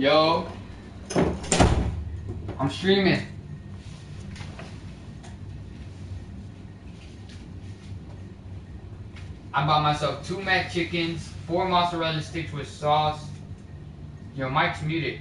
Yo. I'm streaming. I bought myself two McChickens, four mozzarella sticks with sauce. Yo, Mike's muted.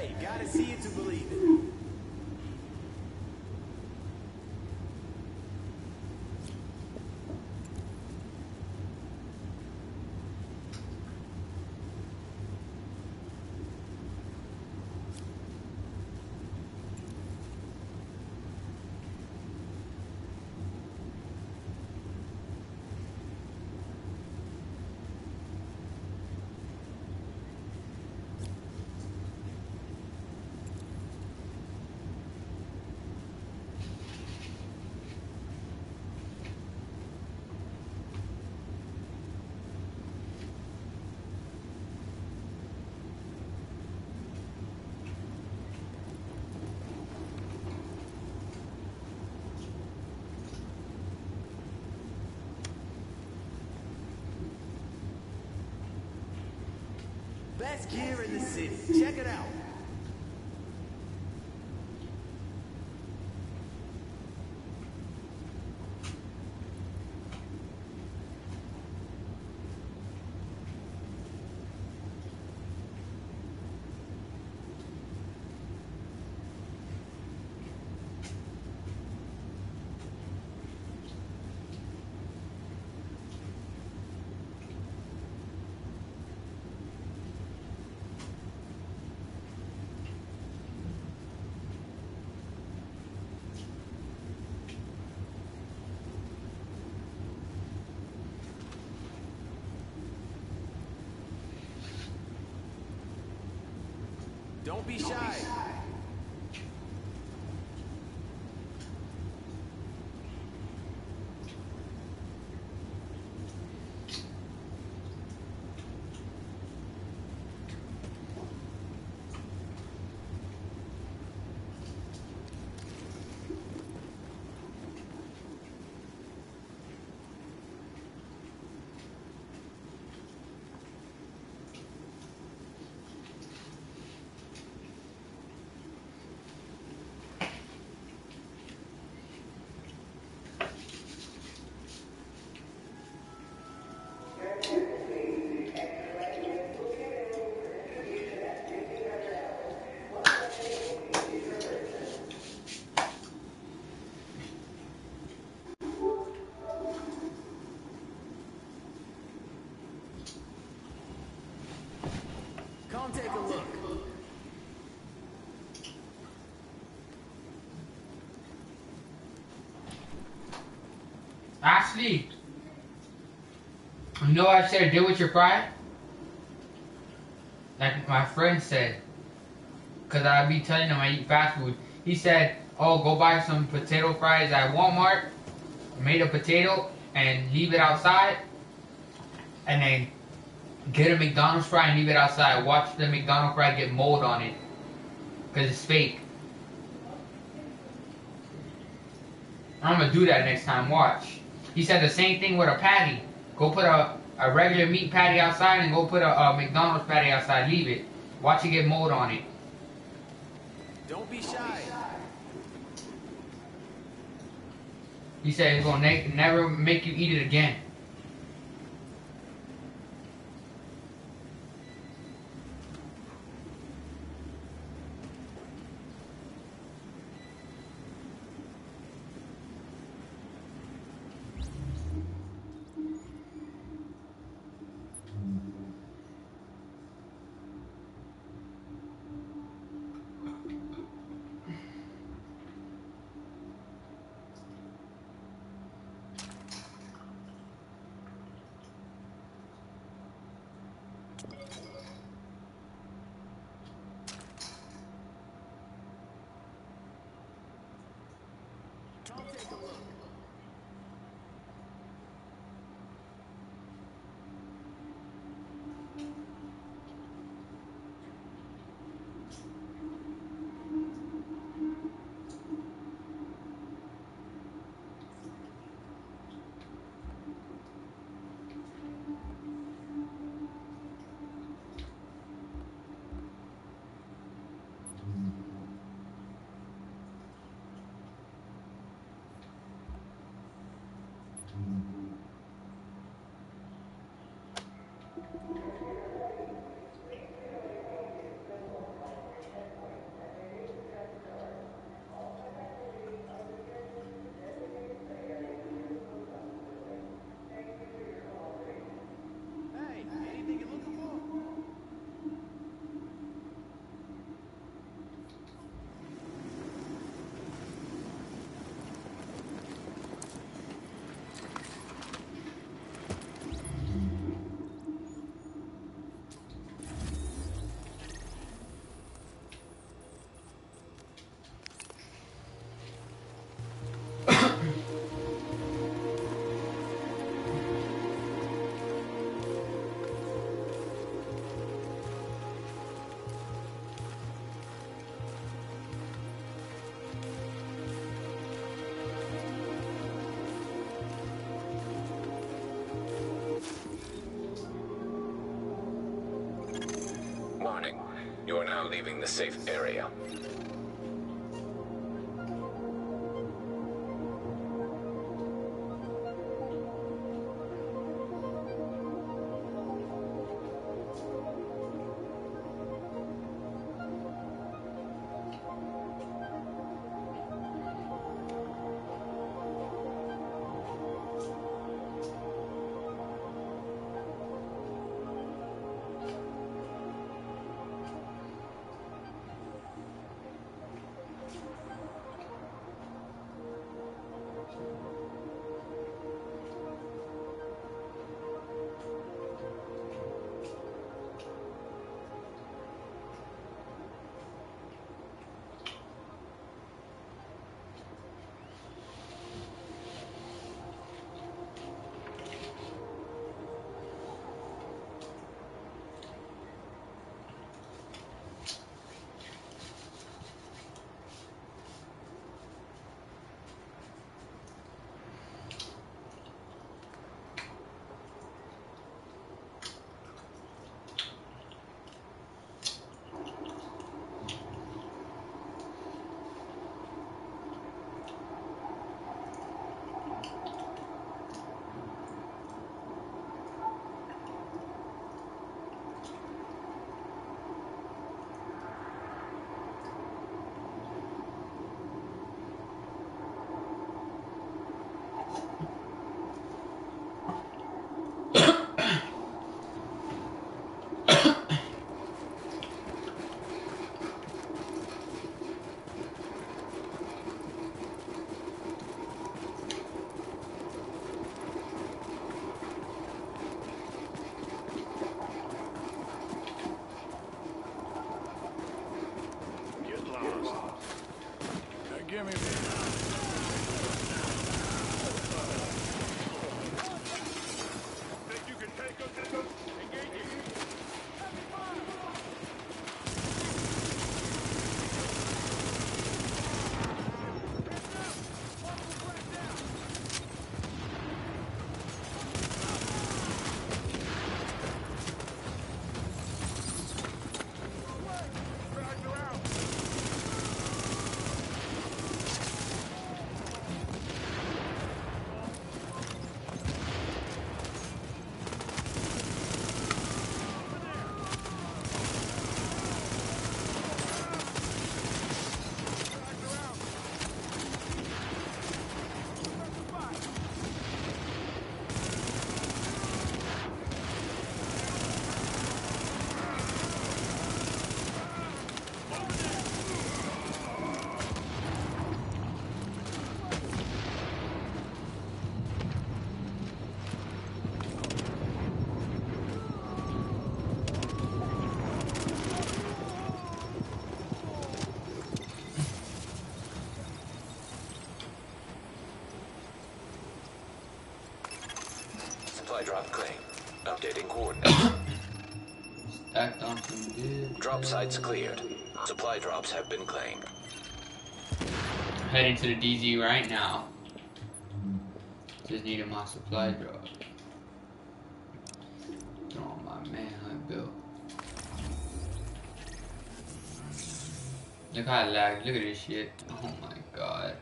Hey, gotta see it to believe it. best gear in the city. Check it out. Don't be shy. Ashley, you know I said do with your fry? Like my friend said, because I be telling him I eat fast food. He said, oh, go buy some potato fries at Walmart, made a potato, and leave it outside, and then get a McDonald's fry and leave it outside. Watch the McDonald's fry get mold on it, because it's fake. I'm gonna do that next time. Watch. He said the same thing with a patty. Go put a, a regular meat patty outside and go put a, a McDonald's patty outside. Leave it. Watch it get mold on it. Don't be shy. He said it's gonna ne- never make you eat it again. The safe area. Good. Sites cleared. Supply drops have been claimed. Heading to the DZ right now. Just needed my supply drop. Oh my manhunt bill. Look how it. Look at this shit. Oh my god.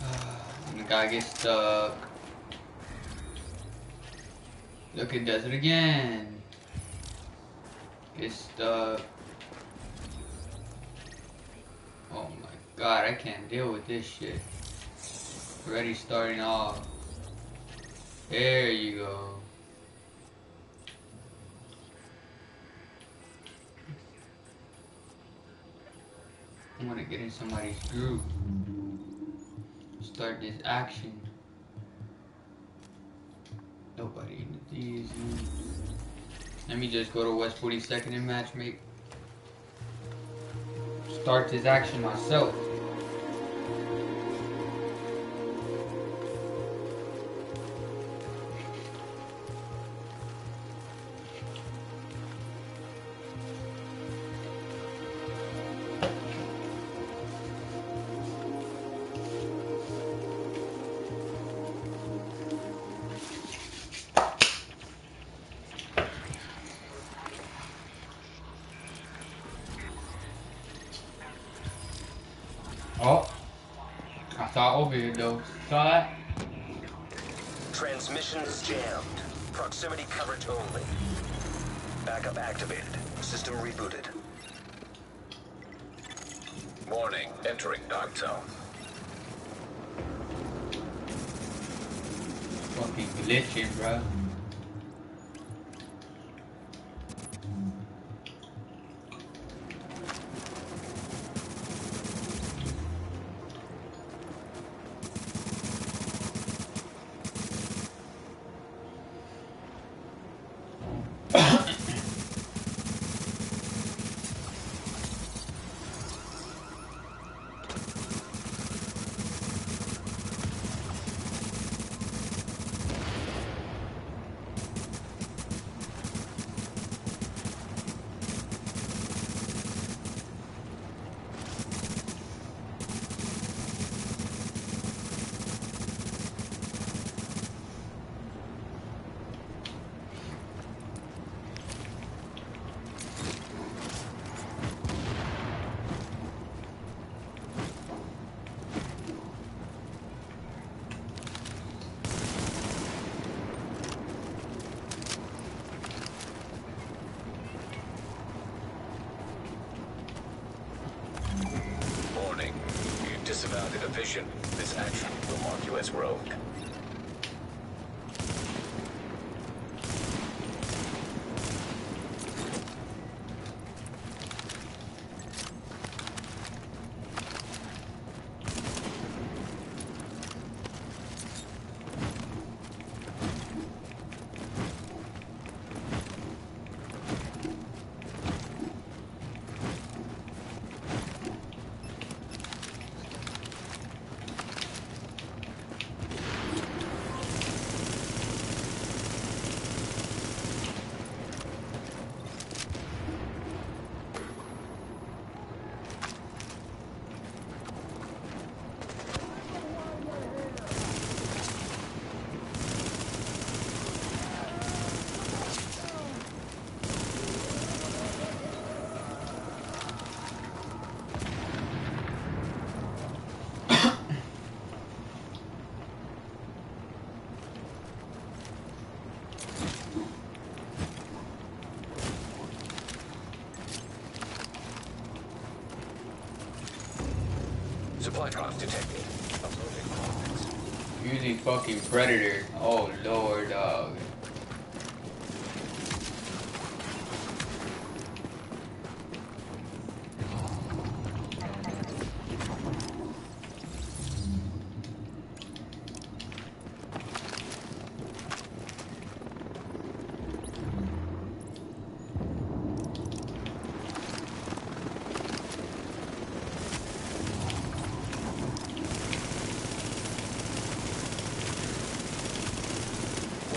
And the guy gets stuck. Look, it does it again. Stuck. Oh my god, I can't deal with this shit. Already starting off. There you go. I'm gonna get in somebody's group. Start this action. Nobody in the DZ. Let me just go to West 42nd and matchmake. Start this action myself. Over here though. Saw that? Transmissions jammed. Proximity coverage only. Backup activated. System rebooted. Warning. Entering dark zone. Fucking glitching, bro. Fucking predator. Oh lord, dog.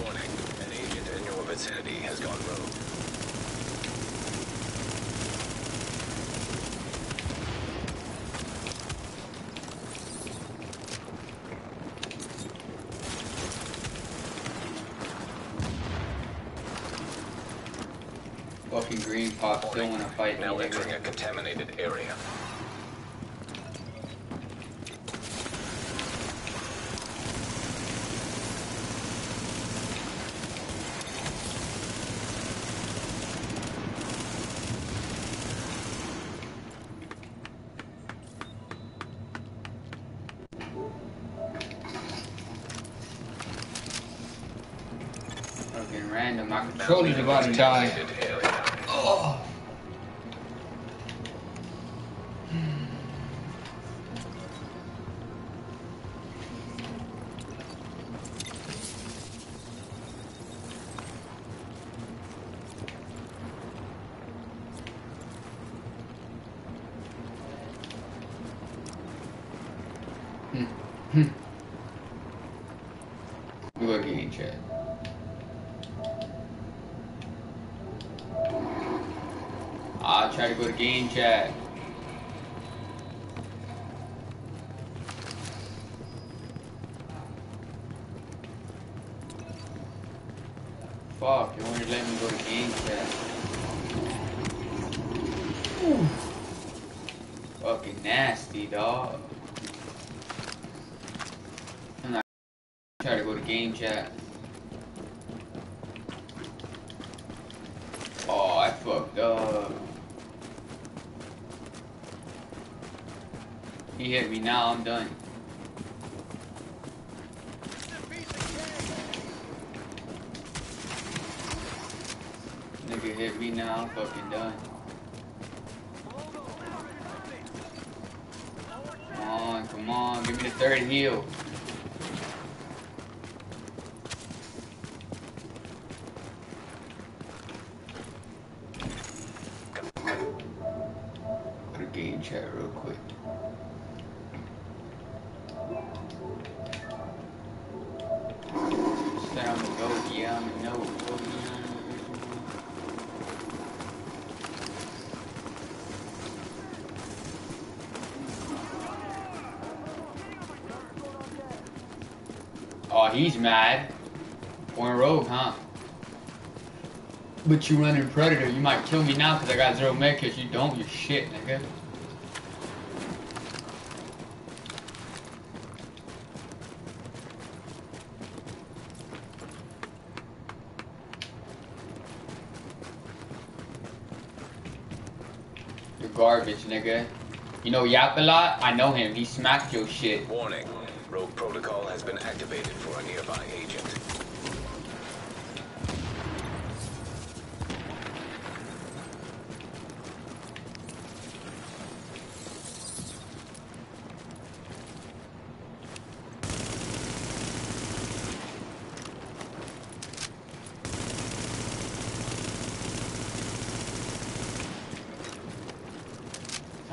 Warning. has gone rogue. Fucking green pop still wanna fight me. Now entering a contaminated area. Fucking random. Now controller's entering about to die. Oh, he's mad. Going rogue, huh? But you running predator, you might kill me now because I got zero med kits. You don't, you're shit, nigga. You're garbage, nigga. You know Yap a lot? I know him. He smacked your shit. Warning. Rogue protocol has been activated for a nearby agent.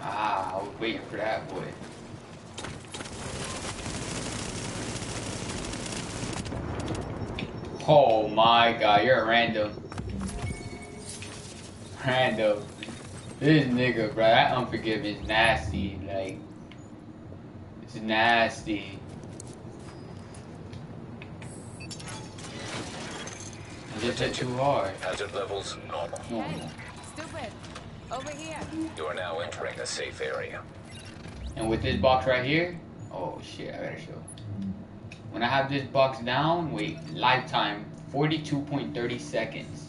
Ah, I was waiting for that boy. Oh my god, you're a random. Random. This nigga, bro, that unforgive is nasty. Like, it's nasty. I just hit too hard. Hazard levels normal. Normal. Stupid. Over here. You are now entering a safe area. And with this box right here, oh shit, I gotta show. When I have this box down, wait, lifetime, 42.30 seconds.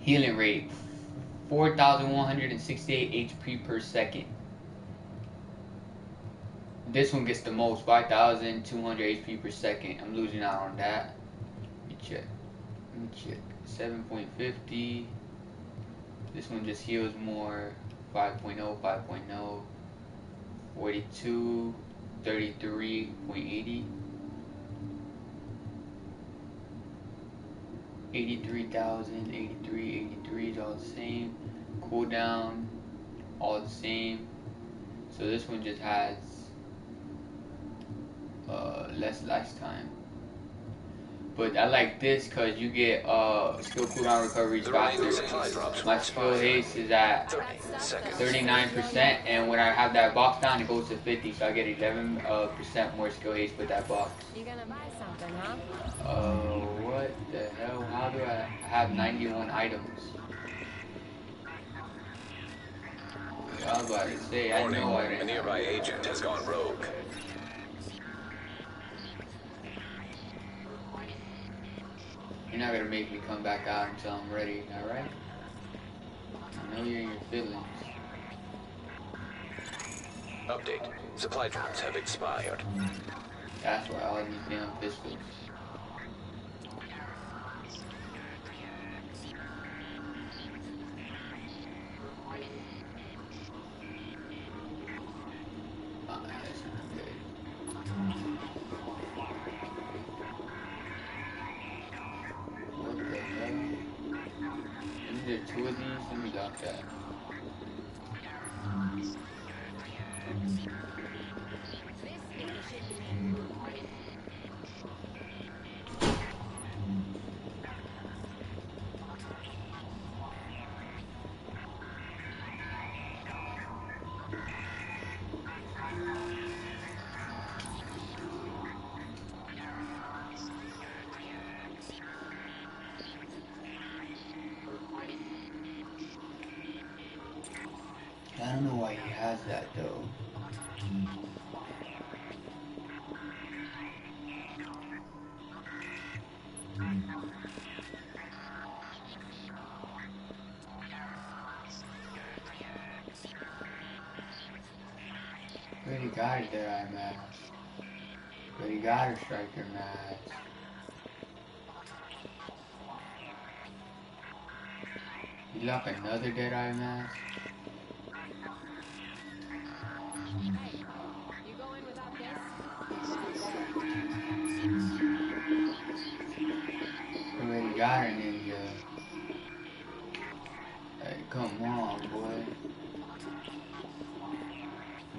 Healing rate, 4,168 HP per second. This one gets the most, 5,200 HP per second. I'm losing out on that. Let me check. Let me check. 7.50. This one just heals more. 5.0, 5.0. 42, 33.80. 83,000, 83, 83 is all the same. Cooldown, all the same. So this one just has uh, less lifetime. But I like this because you get uh, skill cooldown recovery The faster. My skill haste is at 39%, and when I have that box down, it goes to 50, so I get 11 uh, percent more skill haste with that box. You gonna buy something, huh? Uh, what the hell? How do I have 91 items? I was about to say, I know I a didn't. nearby agent has gone rogue. You're not gonna make me come back out until I'm ready, alright? I know you're in your feelings. Update. Supply drops have expired. That's why all these damn pistols. Ah, Let don't know why he has that though. Already got it there, I mask. Already got a striker mask. You lock another dead eye mask? Got a ninja. Hey, come on, boy.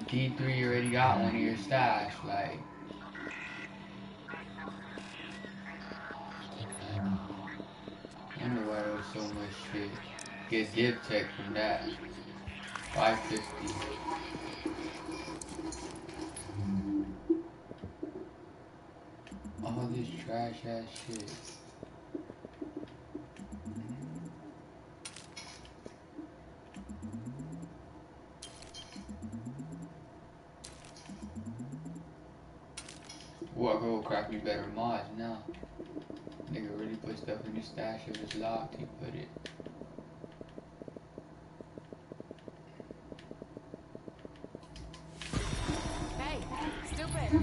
D3 already got one of your stash, like. I wonder why there was so much shit. Get div tech from that. 550. All this trash ass shit. Ooh, I go craft me better mods now. Nigga really put stuff in his stash if it's locked, he put it. Hey, stupid!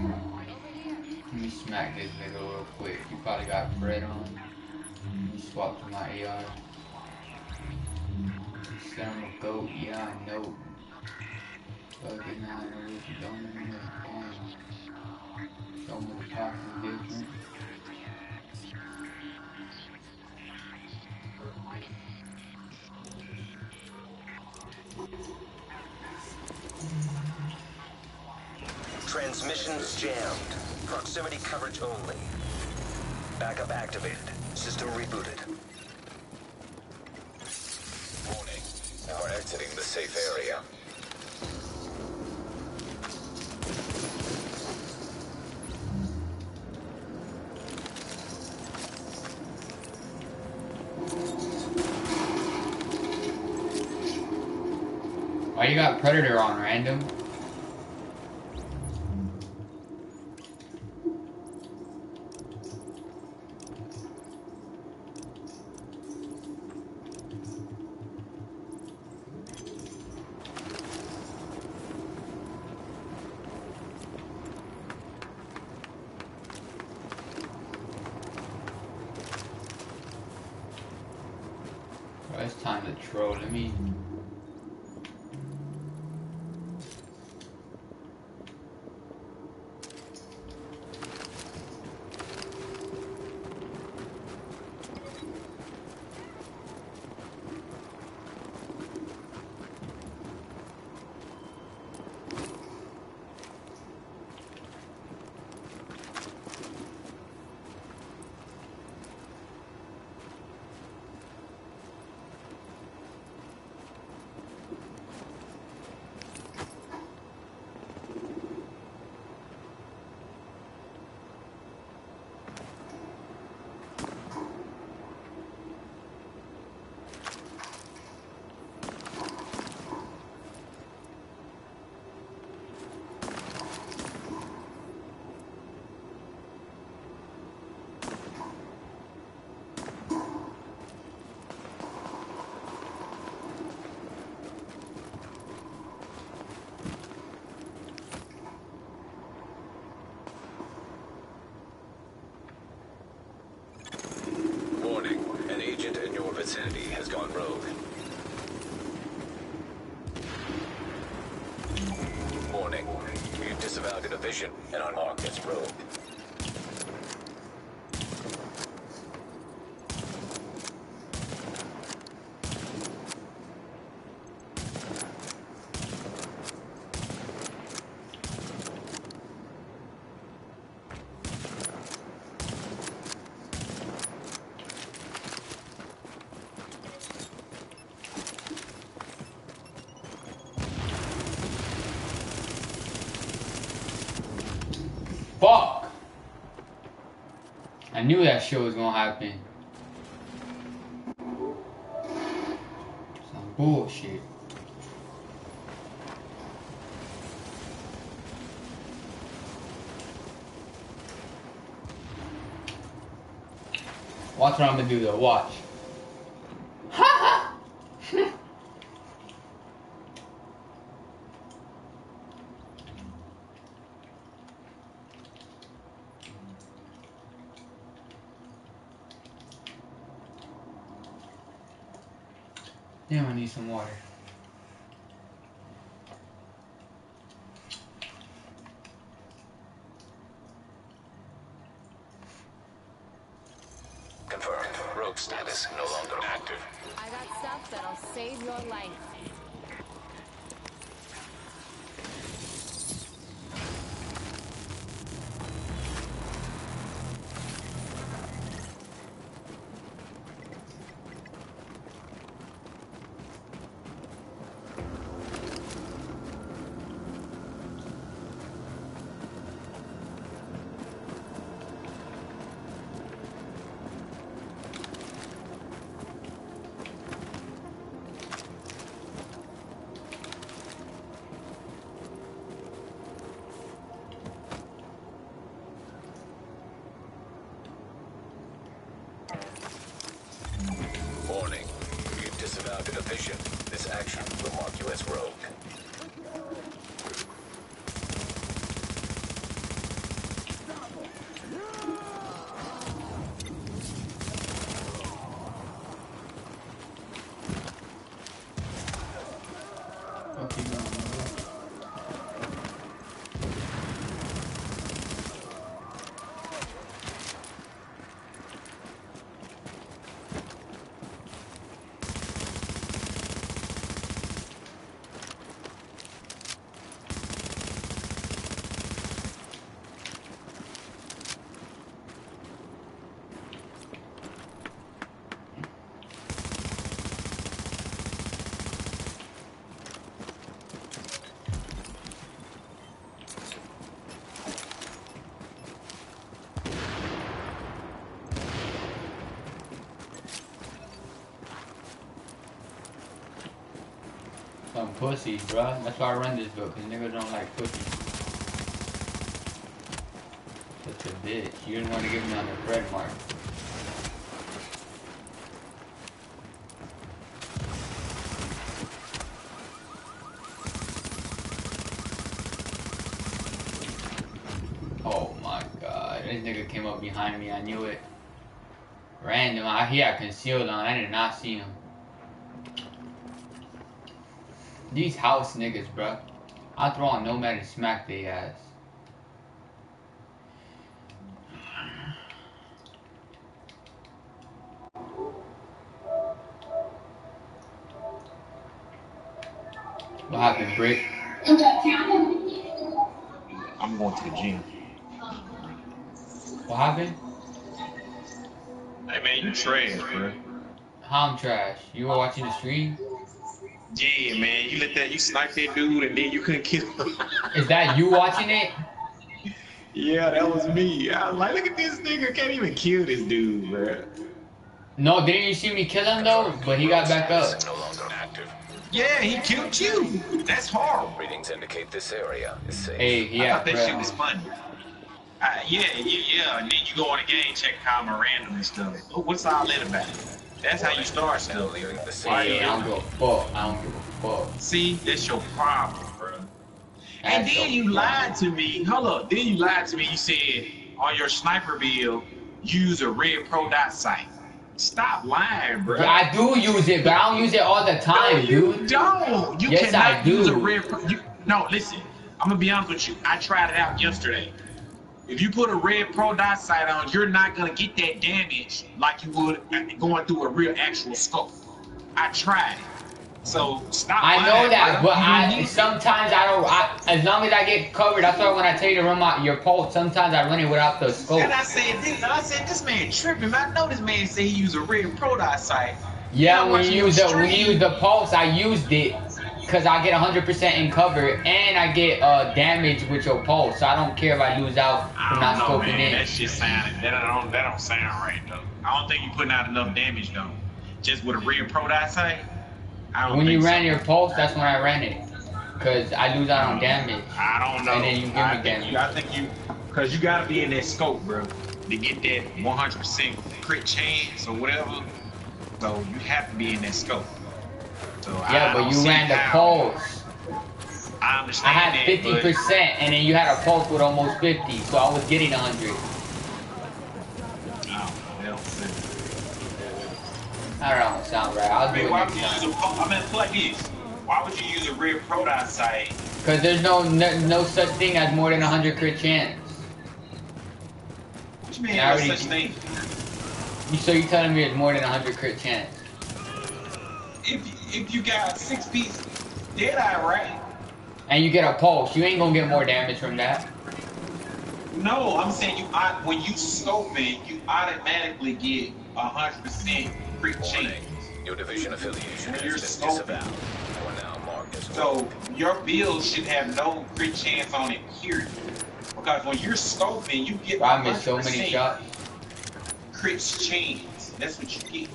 Let me smack this nigga real quick. You probably got bread on. Let me swap to my AR. Said I'm a goat, yeah I know. Fucking I know what you don't even know. Damn. So many talking different. Transmissions jammed. Proximity coverage only. Backup activated. System rebooted. Warning. Now exiting the safe area. You got Predator on random? Knew that shit was gonna happen. Some bullshit. Watch what I'm gonna do though, watch. Pussies, bruh. That's why I run this book, cause niggas don't like pussies. Such a bitch. You didn't want to give me on the mark. Oh my god. This nigga came up behind me. I knew it. Random. I he had concealed on. I did not see him. These house niggas, bruh. I throw on Nomad and smack they ass. What happened, Brick? I'm going to the gym. What happened? Hey man, you trash, bro. How I'm trash. You were watching the stream? Yeah, man, you let that you snipe that dude and then you couldn't kill him. Is that you watching it? yeah, that was me. I was like, look at this nigga, can't even kill this dude, bro. No, didn't you see me kill him though? But he got back up. No longer active. Yeah, he killed you. That's horrible. Readings indicate this area is safe. Hey, I yeah, thought that shit was bro. funny. Uh, yeah, yeah, yeah. And then you go on the game, check how I'm random and stuff. What's all that about? That's how you start stuff. leaving the. I don't give a fuck. I don't give a fuck. See, that's your problem, bro. And That's then you problem. lied to me. Hold up. Then you lied to me. You said on your sniper bill, use a red pro dot sight. Stop lying, bro. Yeah, I do use it, but I don't use it all the time, no, you dude. don't. You Yes, cannot I do. use a red pro. You, no, listen. I'm gonna be honest with you. I tried it out yesterday. If you put a red pro dot sight on, you're not gonna get that damage like you would going through a real actual scope. I tried it. So stop. I know that, but I sometimes I don't. I, as long as I get covered, that's why when I tell you to run my your pulse, sometimes I run it without the scope. And I said this. I said this man tripping. I know this man said he used a red pro dot sight. Yeah, when you use the when you use the pulse, I used it because I get 100% in cover and I get uh damage with your pulse. So I don't care if I lose out from know, scoping man. in. That shit sounded that don't that don't sound right though. I don't think you're putting out enough damage though. Just with a red pro dot sight. I don't When you think ran so. your pulse, that's when I ran it. Cause I lose out on damage. I don't know. And then you give me I think damage. you, I think you, cause you gotta be in that scope, bro, to get that 100% crit chance or whatever. So you have to be in that scope. So Yeah, I but you ran the pulse. I I had 50% and then you had a pulse with almost 50, so I was getting 100. But, I don't know, that don't sound- I don't know, sound right. I'll I do mean, it why would you use time. a? I mean, this. Why would you use a red pro dot sight? Cause there's no, no no such thing as more than 100 crit chance. What you mean? No already- such thing? You- So you're telling me it's more than 100 crit chance? If if you got six piece dead eye, right? And you get a pulse, you ain't gonna get more damage from that. No, I'm saying you. I, when you scoping, you automatically get a hundred percent crit chance. Warning. Your division affiliation has You're been scoping. disavowed. You are now marked as So your build should have no crit chance on it, period. Because when you're scoping, you get I missed so many shots. crit chance. That's what you get.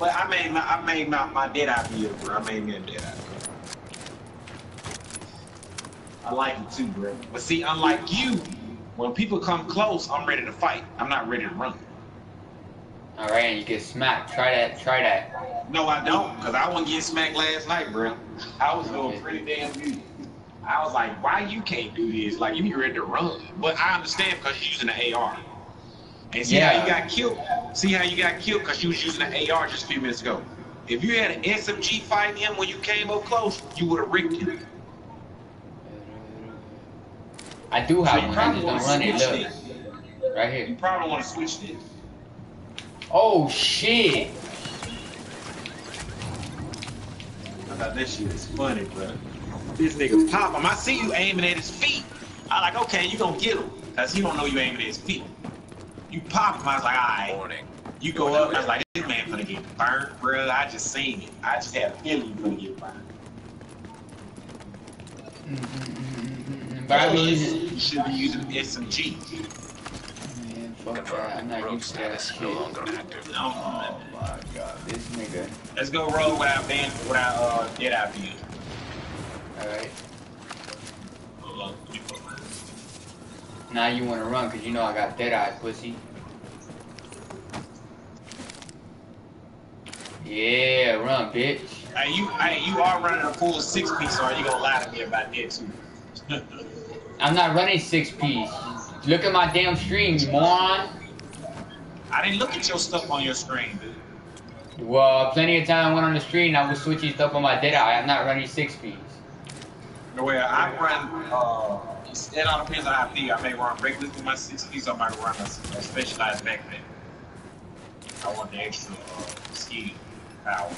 But I made my I made my, my dead eye bro. I made me a dead eye. I like it too, bro. But see, unlike you, when people come close, I'm ready to fight. I'm not ready to run. Alright, and you get smacked. Try that, try that. No, I don't, because I wasn't getting smacked last night, bro. I was doing pretty damn good. I was like, why you can't do this? Like, you be ready to run. But I understand because you're using the AR. And see how you got killed? See how you got killed because you was using the AR just a few minutes ago. If you had an SMG fighting him when you came up close, you would have ripped him. I do have you one, I just don't run it. Look, right You probably want to switch this. Oh shit! I thought that shit was funny, bro. This nigga pop him. I see you aiming at his feet. I like, okay, you gonna get him. Cause he don't know you aiming at his feet. You pop him, I was like, alright. warning. You go up, I was like, this man gonna get burnt, bro. I just seen it. I just had a feeling you gonna get burnt. Mm, mm, mm, mm, mm, But I believe. You should be using SMG. Man, fuck that. I'm Confirmed. not Rogue used to that status shit. no longer active. No. Oh my god, this nigga. Let's go roll without band, without uh, dead eye view. Alright. Hold Now you wanna run cause you know I got dead eye, pussy. Yeah, run, bitch. Hey, you, hey, you are running a full six piece, or are you gonna lie to me about that too? I'm not running six piece. Look at my damn stream, you moron. I didn't look at your stuff on your screen, dude. Well, plenty of time I went on the street and I was switching stuff on my dead eye. I'm not running six piece. Where I run, uh, it all depends on how I feel. I may run regular with my six piece, or I might run a, a specialized backpack. I want the extra uh, ski power.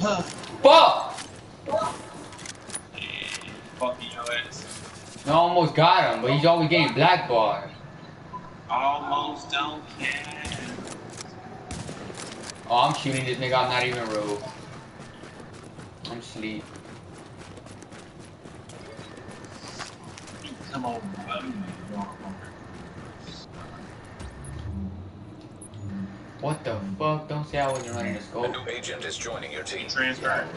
Huh. Fuck! Yeah, fucking your ass. I almost got him, but he's always getting black bar. Almost don't care. Oh, I'm shooting this nigga. I'm not even rogue. I'm asleep. Come on, bro. What the fuck? Don't say I wasn't running a A new agent is joining your team. Transfer.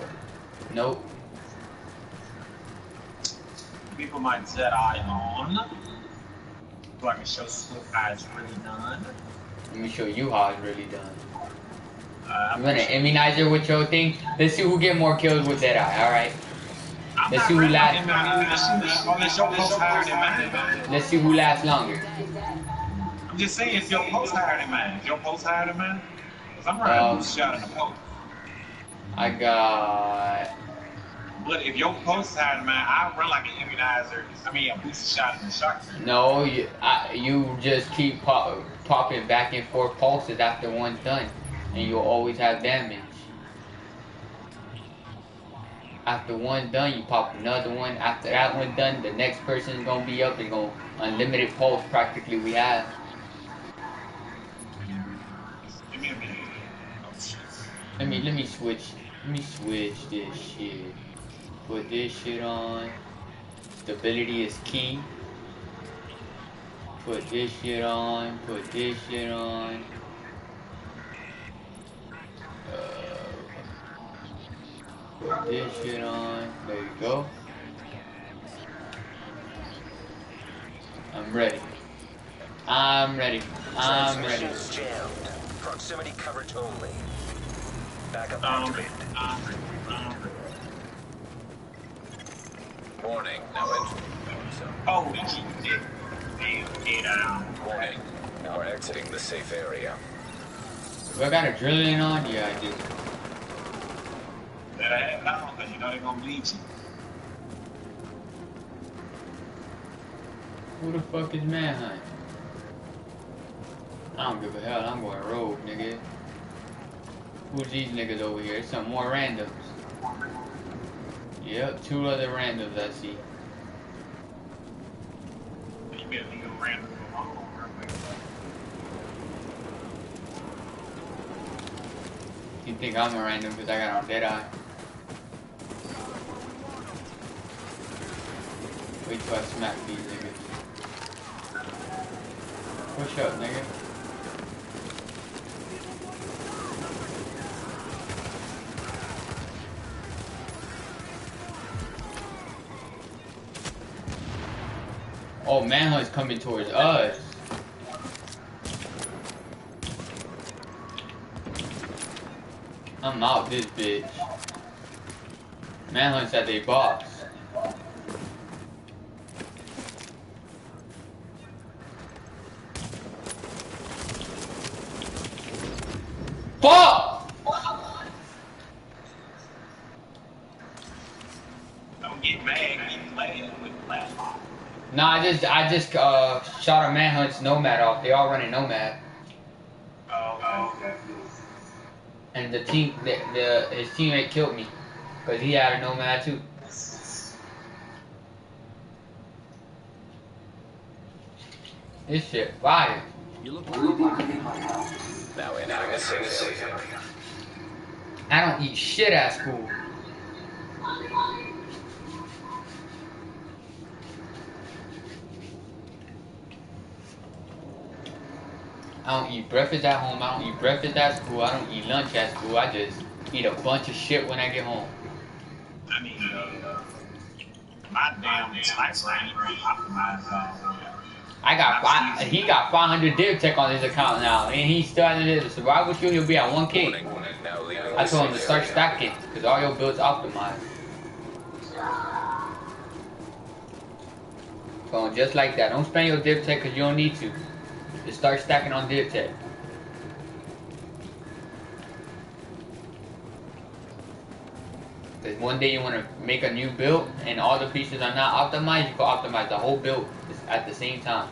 Nope. People might Jedi on. So I can show Swift how it's really done. Let me show you how it's really done. Uh, I'm gonna immunizer with your thing. Let's see who get more kills with that eye. All right. I'm Let's see who ready last- to immunize you, Unless your post higher than mine. Let's see who lasts longer. I'm just saying, if your post higher than mine, if your post higher than mine, because I'm running Um, shot in the post. I got But if your post higher than mine, I run like an immunizer. I mean, a booster shot and a shock. No, you, I, you just keep pop, popping back and forth pulses after one's done, and you'll always have damage. After one done, you pop another one. After that one done, the next person's gonna be up and go unlimited pulse practically we have. Let me let me switch let me switch this shit. Put this shit on. Stability is key. Put this shit on. Put this shit on. Put this shit on. There you go. I'm ready. I'm ready. I'm ready. Transmission is jammed. Proximity coverage only. Backup Um, activated. um, um, Warning, now entering oh, we keep it. Damn, get out. Warning, now exiting the safe area. Do I got a drilling on? Yeah, I do. Who the fuck is Manhunt? I don't give a hell. I'm going rogue, nigga. Who's these niggas over here? It's Some more randoms. Yep, two other randoms I see. You think I'm a random because I got on dead Wait till I smack these niggas. Push up, nigga. Oh, Manhunt's coming towards us. I'm out this bitch. Manhunt's at they box. Fuck! Don't get mad, get mad with flash. Nah, I just I just uh shot a Manhunt's Nomad off. They all running Nomad, Oh, okay. and the team the, the his teammate killed me, cause he had a Nomad too. This shit fire. You look Now entering a safe area. I don't eat shit at school. I don't eat breakfast at home. I don't eat breakfast at school. I don't eat lunch at school. I just eat a bunch of shit when I get home. I mean, uh, my damn sniper ain't optimized. Uh, I got five. He got 500 div tech on his account now, and he's still at the survival skill. He'll be at 1k. Warning, now leaving I told him to start area. stacking because all your builds optimized. So just like that. Don't spend your div tech because you don't need to. Just start stacking on div tech. Because one day you want to make a new build and all the pieces are not optimized, you can optimize the whole build at the same time.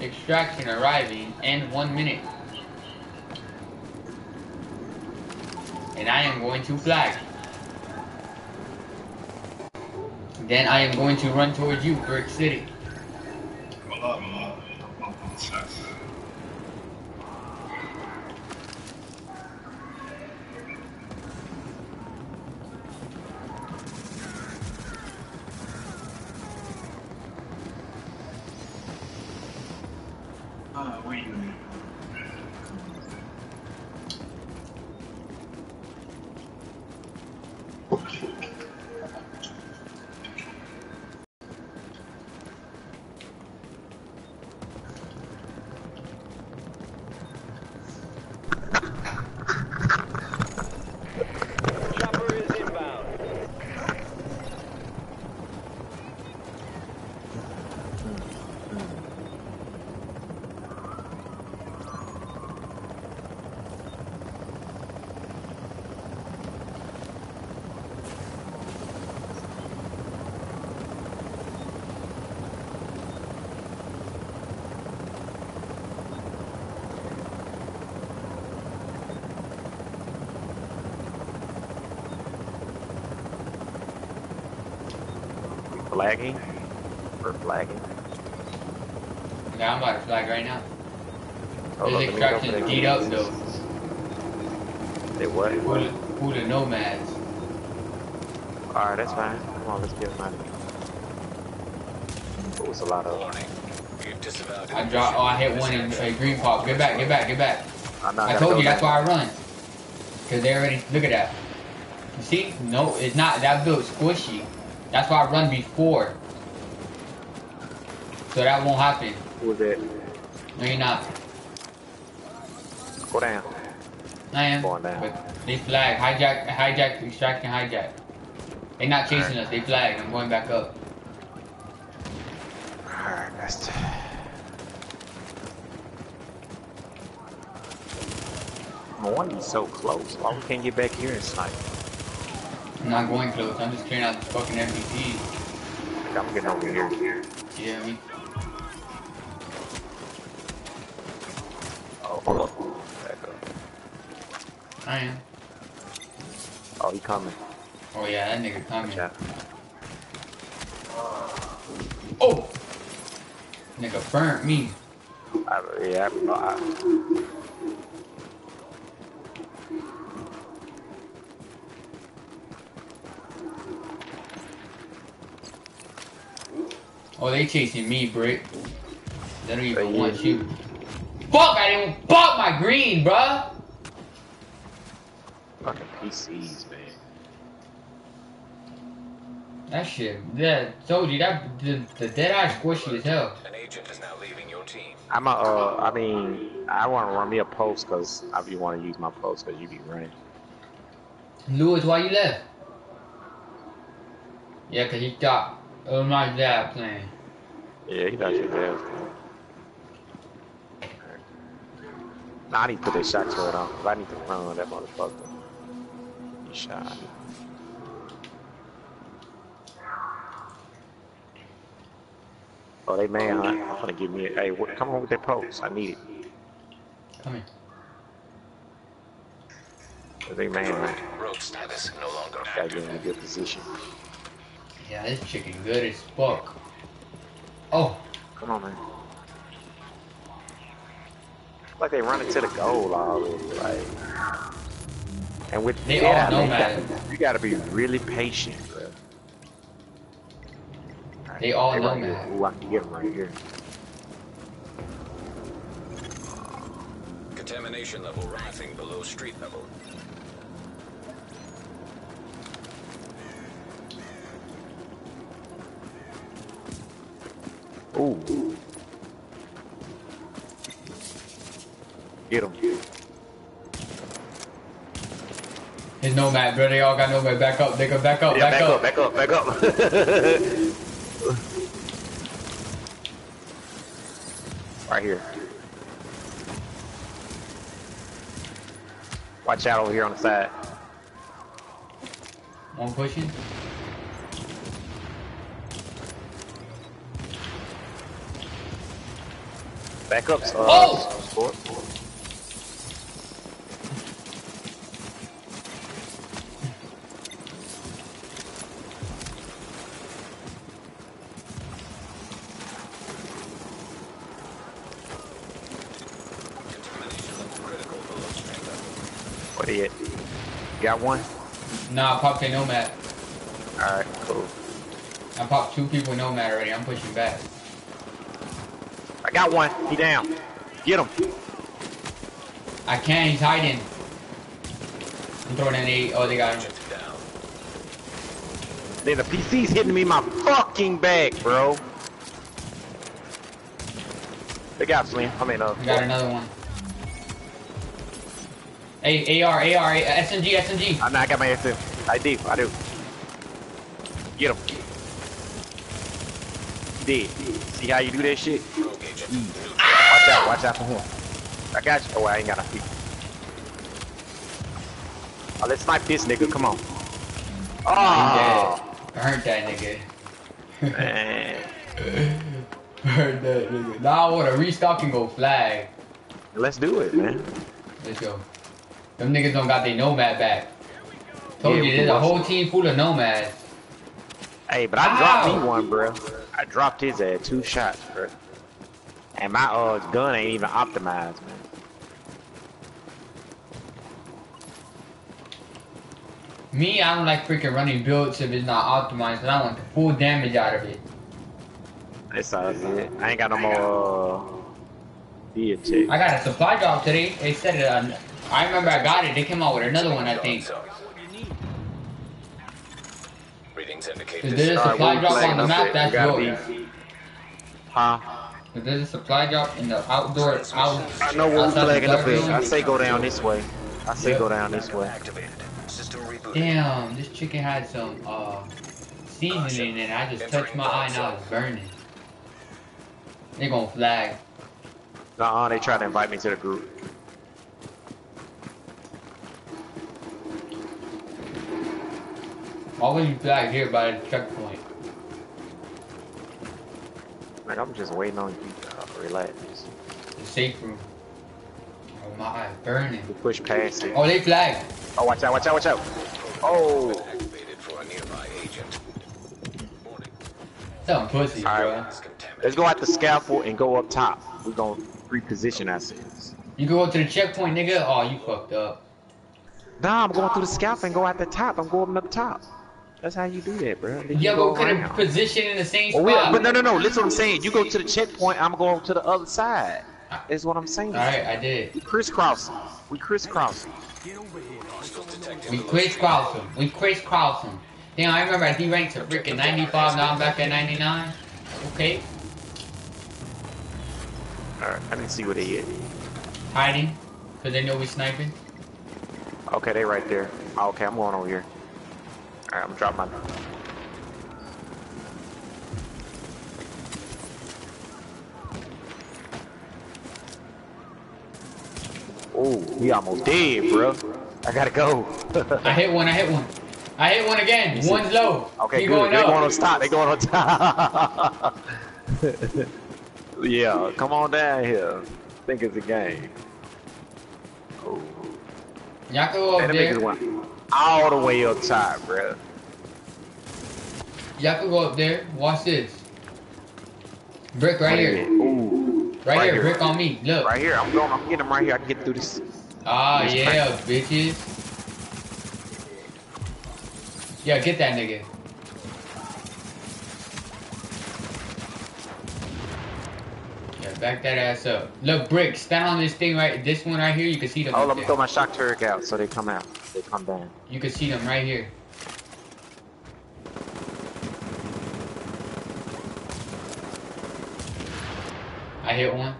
Extraction arriving in one minute. And I am going to flag. Then I am going to run towards you, Brick City. Hold up, hold up. Shucks. Uh, wait a minute. Chopper is inbound. flagging? We're flagging. Yeah, I'm about to flag right now. Hold This up, let me go extraction for is the beat up though. They what? Who the, who the nomads? Alright, that's fine. Come on, let's get them out of here. It was a lot of. Warning. I dropped. Oh, I hit one in a green pop. Get back, get back, get back. I'm not I told you that's why I run. Cause they already look at that. You see? No, it's not. That built squishy. That's why I run before. So that won't happen. Who was it? No, you're not. Go down. I am. Going down. They flag. Hijack, hijack, extraction, hijack. They're not chasing us. They flag. I'm going back up. Alright, that's. T- I want to be so close. Why we can't get back here and snipe? I'm not going close. I'm just clearing out this fucking MVP. I'm getting over here. Yeah, me. Oh, hold up. I am. Oh, he coming. Oh yeah, that nigga coming. Yeah. Oh! Nigga burnt me. I, yeah, I, I, Oh, they chasing me, Brick. They don't even want you. Fuck! I didn't fuck my green, bruh. Fucking PCs, man. That shit. Yeah, told you that the, the dead eye squishy as hell. An agent is now leaving your team. I'm a, uh, I mean, I want to run me a post because I be want to use my post because you be running. Lewis, why you left? Yeah, cause he thought it was my dad playing. Yeah, he thought you there. Nah, I need to put that shot turret on 'cause I need to run that motherfucker. He shot. Oh, they man hunt. Uh, I'm gonna give me a, hey, what, come on with that post. I need it. Come here. 'Cause They man hunt. Uh, Rogue status no longer Gotta get in a good position. Yeah, this chicken good as fuck. Oh, Come on, man. Like they running to the goal already, like. And with They yeah, all know, man, you gotta- You gotta be really patient, bro. Alright, They all know, right here. Ooh, I can get them right here. Contamination level rising below street level. Ooh. Get them. his nomad, bro. They all got nomad. Back up, nigga. Back up, Yeah, back, up. back up, back up. right here. Watch out over here on the side. One pushing. Back up. Uh, Oh! sport. Contamination level critical below street level. What are you at? One? Nah, I popped a nomad. Alright, cool. I popped two people nomad already. I'm pushing back. I got one. He down. Get him. I can't. He's hiding. I'm throwing an eight. Oh, they got him. Down. Then the PC's hitting me in my fucking back, bro. They got Slim. I mean, uh, I got another one. A AR, AR, SMG, SMG. I, ah, know I got my SM. I do. I do. Get him. Dead. See how you do that shit? Rogue agent. Watch out. Watch out for him. I got you. Oh, I ain't got a feet. Oh, let's snipe this nigga. Come on. Oh, ah. dead. I heard that nigga. man. I heard that nigga. Now I want to restock and go flag. Let's do it, man. Let's go. Them niggas don't got their nomad back. Told Yeah, you, there's a whole team full of nomads. Hey, but I dropped Ow. me one, bro. I dropped his ass two shots, bro. And my uh gun ain't even optimized, man. Me, I don't like freaking running builds if it's not optimized, and I want the full damage out of it. That's all it. I ain't got no more uh. I got a supply drop today. They said it. On, I remember I got it. They came out with another one, I think. Zone. Readings indicate If this there's a supply drop on the map, that's We gotta yours. Huh? If there's a supply drop in the outdoor, out, I know where we outside the flagging up dark at. I say go down this way. I say Yep. go down this way. Activated. Damn, this chicken had some uh seasoning in it. I just touched my eye and I was burning. They gonna flag. Nuh-uh, they tried to invite me to the group. Would you back here by the checkpoint? Like I'm just waiting on you to uh, relax. The safe room. Oh my burning. We push past it. Oh they flagged. Oh, watch out, watch out, watch out. Oh. activated for a nearby agent. Some pussy, bro. Let's go at the scaffold and go up top. We're gonna reposition ourselves. You go to the checkpoint, nigga. Oh, you fucked up. Nah, I'm going through the scaffold and go at the top. I'm going up top. That's how you do that, bro. Then you Yeah, go but could around. have positioned in the same Well, spot. but no, no, no. Listen what I'm saying. You go to the checkpoint. I'm going to the other side. That's what I'm saying. Alright, I did. We crisscrossing. We crisscrossing. We crisscross him. We crisscross him. Damn, I remember I D-ranked to freaking 95, now I'm back at 99. Okay. Alright, I didn't see where they at. Hiding. Because they know we sniping. Okay, they right there. Oh, okay, I'm going over here. Alright, I'm dropping my. Oh, we almost dead, bro. I gotta go. I hit one, I hit one. I hit one again. One's low. Okay, Keep good. going They're going on top. They're going on top. yeah, come on down here. Think it's a game. Oh, Y'all go man, up them niggas there. All the way up top, bro. Y'all can go up there. Watch this. Brick right here. Ooh, Right, Right here. here. Brick on me. Look. right here. I'm going. I'm getting him right here. I can get through this. Ah, This yeah, bitches. Yeah, get that nigga. Yeah, back that ass up. Look, Brick, stand on this thing right, this one right here, you can see them Oh, let me throw my shock turret out so they come out. They come down. You can see them right here. I hit one.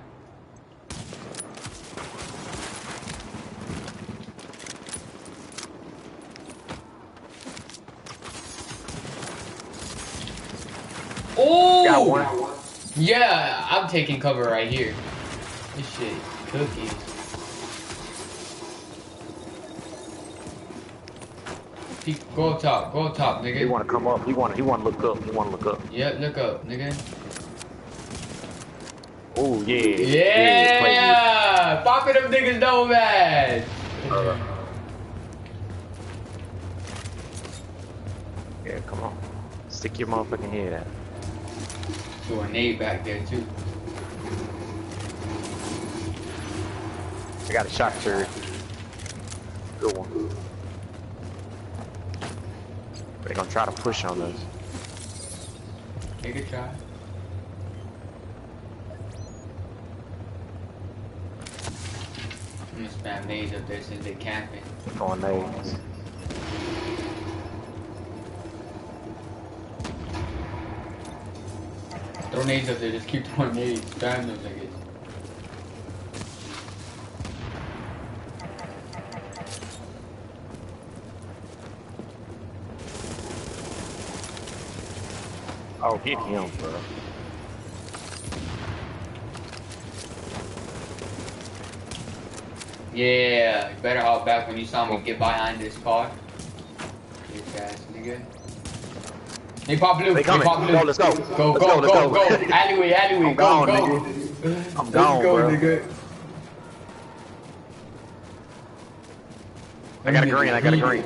Oh! Yeah, I'm taking cover right here. This shit, cookies. Keep- Go up top, go up top, nigga. He want to come up. He want. He want to look up. He want to look up. Yep, look up, nigga. Oh yeah. Yeah! Popping them niggas no bad. Uh, yeah, come on. Stick your motherfucking head out. So a nade back there too. I got a shock turret. Good one. They're gonna try to push on us. Take a try. I'm gonna spam nades up there since they camping. Throwing nades. Throw nades up there, just keep throwing nades. Spam them niggas. Oh, get him, bro. Yeah, you better hop back when you saw me get behind this car. Bitch ass nigga. They pop blue. They coming. pop blue. Go, let's go. Go, Let's go, go, go, let's go. go. Alleyway, alleyway. I'm go, gone, go. nigga. I'm Let's gone, go, bro. nigga. I got a green. I got a green.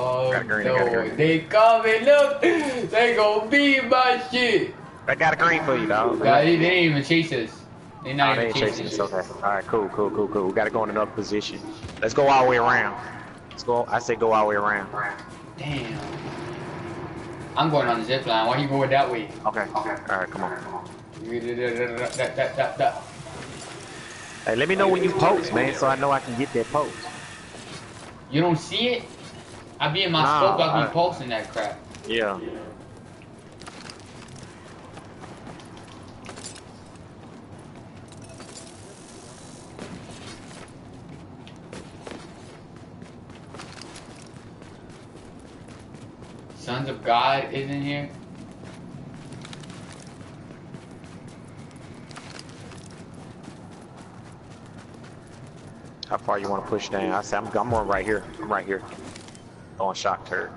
Oh Got green, I got no, green. they coming! Look, they gonna beat my shit. I got a green for you, dog. Nah, they, they didn't even chase us. They Oh, not they even ain't chasing chasing us. Okay. All right, cool, cool, cool, cool. We gotta go in another position. Let's go all the way around. Let's go. I say go all the way around. Damn. I'm going on the zip line. Why you going that way? Okay. Okay. All right, come on. That, that, that, that. Hey, let me know when you post, man, so I know I can get that post. You don't see it? I be in my Nah, scope. I be I- posting that crap. Yeah. Sons of God is in here. How far you want to push down? I say I'm, I'm going right here. I'm right here. On shock turret.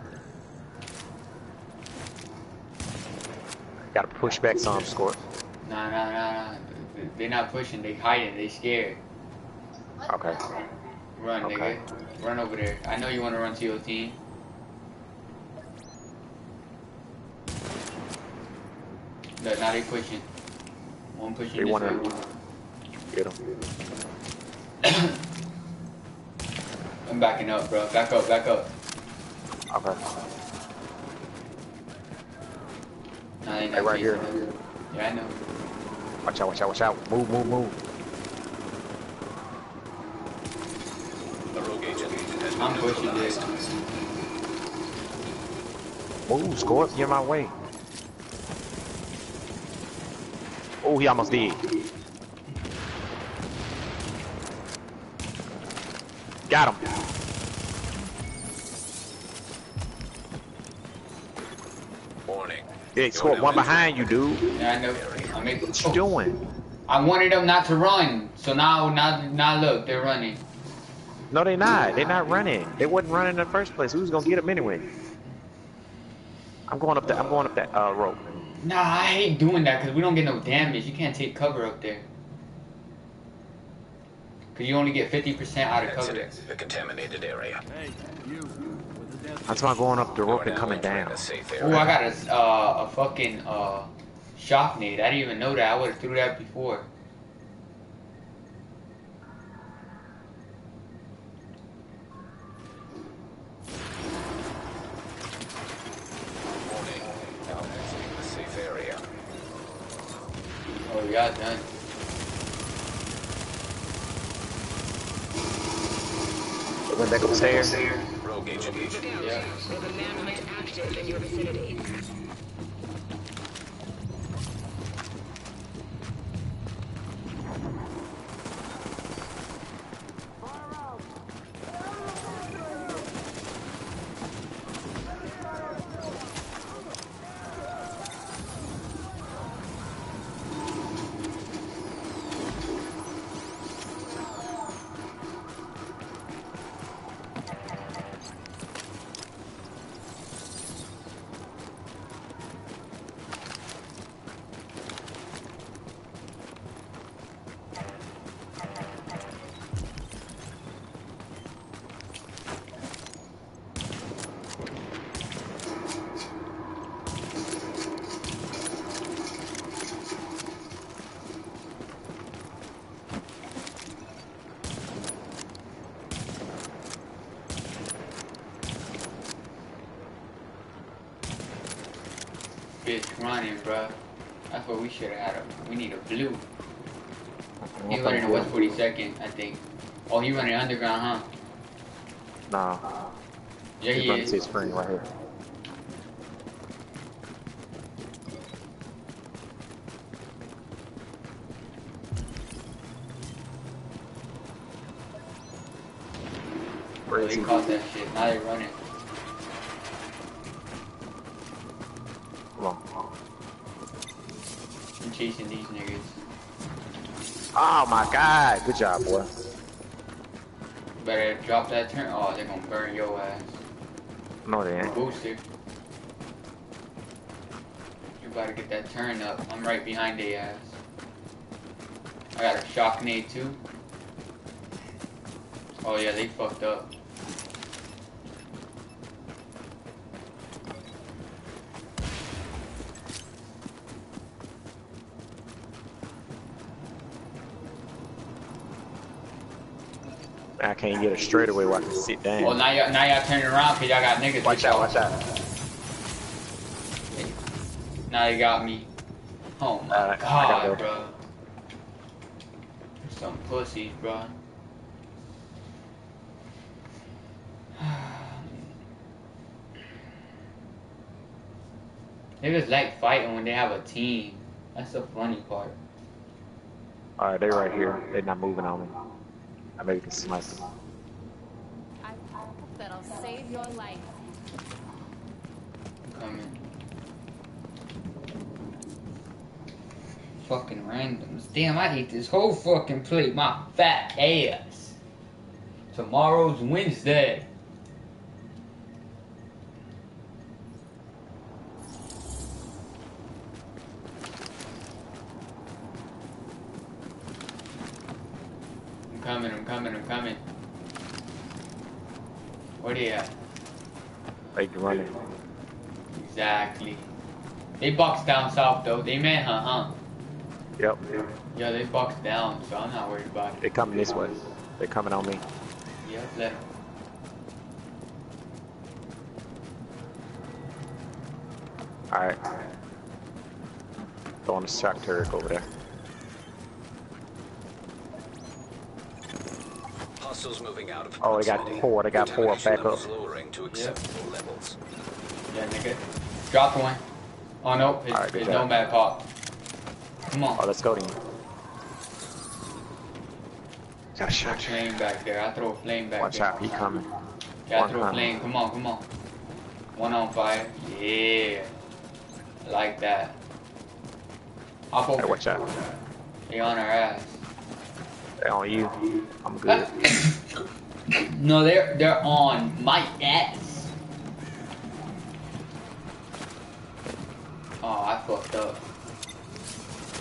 Gotta push back some, score. Nah, nah, nah, nah. They not pushing. They hiding. They scared. Okay. Run, Okay. nigga. Run over there. I know you want to run to your team. Look, now they pushing. One pushing They this wanna- way. Get him. I'm backing up, bro. Back up, back up. Okay. Nah, they Hey, not right here. chasing. Yeah, I know. Watch out, watch out, watch out. Move, move, move. The rogue agent has been I'm pushing neutralized. this. Move, score. Get in my way. Oh, he almost did. Got him. Yeah, You're One behind you, dude. Yeah, I know. I'm making. What you doing? I wanted them not to run, so now, now, now look, they're running. No, they're not. They're not running. They wasn't running in the first place. Who's gonna get them anyway? I'm going up that. I'm going up that uh, rope. Nah, I hate doing that because we don't get no damage. You can't take cover up there. Because you only get 50% out of cover. Exiting the contaminated area. That's why I'm going up the rope and coming down. Oh, I got a, uh, a fucking uh, shock nade. I didn't even know that. I would have threw that before. Warning. Now exiting the safe area. Oh, yeah, done. Went back upstairs. Rogue agent. Yeah. We have a manhunt active in your vicinity. Running, bruh. That's what we should have had. A, we need a blue. He running West 42nd, I think. Oh, he running underground, huh? Nah. Yeah, He's he running is. spring right here. Where they caught that shit. Now they running. Come on. I'm chasing these niggas. Oh my god. Good job, boy. Better drop that turn. Oh, they're gonna burn your ass. No, they ain't. Booster. You better get that turn up. I'm right behind their ass. I got a shock nade too. Oh yeah, they fucked up. I can't get a straightaway where I can sit down. Well, now y'all, now y'all turning around because y'all got niggas. watch out, watch out. Now you got me. Oh my Alright, god, go. bro. Some pussies, bro. Niggas like fighting when they have a team. That's the funny part. Alright, they're right here. They're not moving on me. I maybe can snipe them. I hope that I'll save your life. Coming. Fucking randoms. Damn, I hate this whole fucking plate. My fat ass. Tomorrow's Wednesday. I'm coming, I'm coming, I'm coming. Where they at? They can run it. Exactly. They box down south though. They meant huh, huh? Yep. Yeah, they box down, so I'm not worried about it. They're coming this way. They're coming on me. Yep, let Alright. Throwing a shock turret over there. Hostiles moving out of Oh, I got proximity. four. They got four. Contamination Back up. lowering to acceptable levels. yeah, nigga. Drop one. Oh no, his, Alright, good his job. nomad pop. Come on. Oh, let's go then. Got a shot. flame back there. I throw a flame back Watch there. out, he coming. Yeah, I One throw a flame. Come on, come on. One on fire. Yeah. Like that. Hop Hey, over. watch out. They on our ass. They on you. I'm good. no, they're they're on my ass. Oh, I fucked up.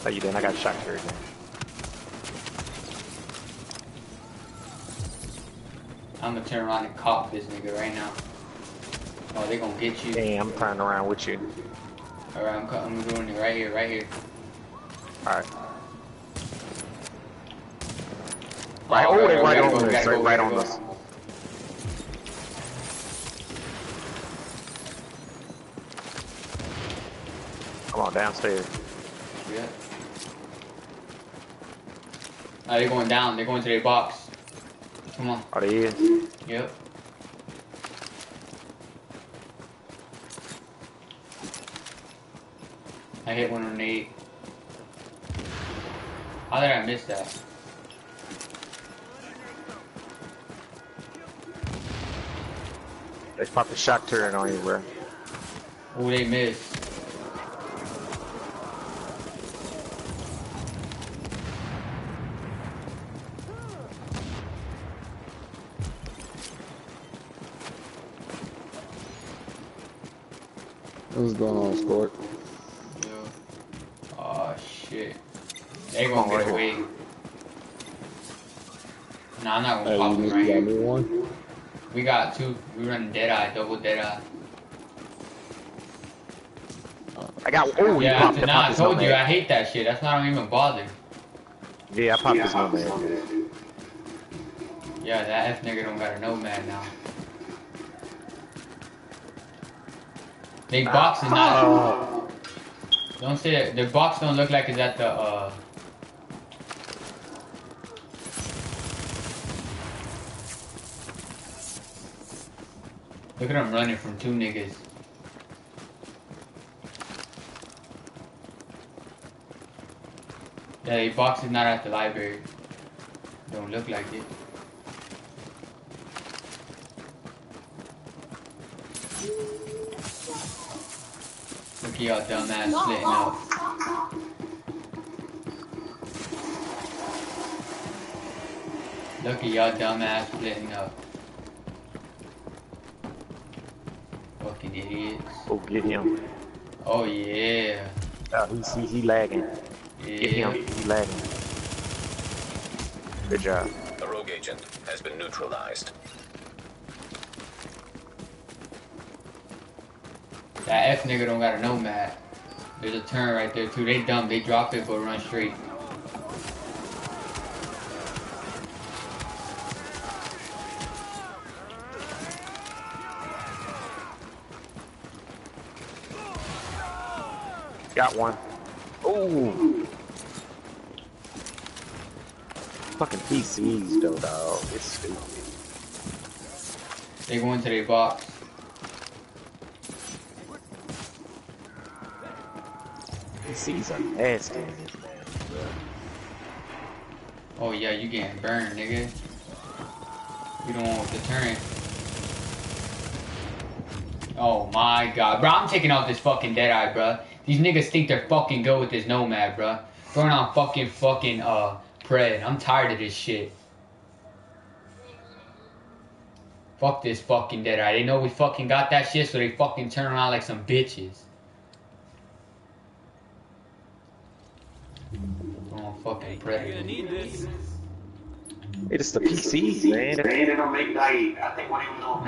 How you doing? I got shot again. I'm gonna turn around and cop this nigga right now. Oh, they gonna get you. Damn, I'm turning around with you. Alright, I'm, I'm doing it right here, right here. Alright. Right, oh, oh they we right gotta on us. Right, right on us. On, downstairs. Yeah. Oh, they're going down. They're going to their box. Come on. Are they in? Yep. I hit one on eight. How did I miss that? They popped a shock turret on you, bro. Oh, they missed. What's going on, Sport? Yo. Oh shit. They Come on, gonna get right away. Nah, I'm not gonna Hey, pop you them right here. one? We got two. We run dead eye, double dead eye. I got. Oh, yeah, popped so it. now I told you I hate that shit. That's why I don't even bother. Yeah, I popped his nomad. Yeah, that F nigga don't got a nomad now. They box is not. Oh, Don't say that. The box don't look like it's at the. uh Look at him running from two niggas. Yeah, the box is not at the library. Don't look like it. Look at y'all dumbass splitting up. Look at y'all dumbass splitting up. Fucking idiots. oh, get him. Oh yeah. Oh, he's he, he lagging. Get him. He lagging. Good job. A rogue agent has been neutralized. That F nigga don't got a nomad. There's a turn right there too. They dumb. They drop it but run straight. Got one. Ooh. Fucking PCs though, dog. It's stupid. They go into their box. Man. Oh yeah, you getting burned, nigga. You don't want the turn. Oh my god, bro, I'm taking out this fucking dead eye, bro. These niggas think they're fucking good with this nomad, bro. Throwing on fucking fucking uh pred. I'm tired of this shit. Fuck this fucking dead eye. They know we fucking got that shit, so they fucking turn around like some bitches. Fucking pred. You're gonna need this. It's the PC, man. They don't make like I think what he was on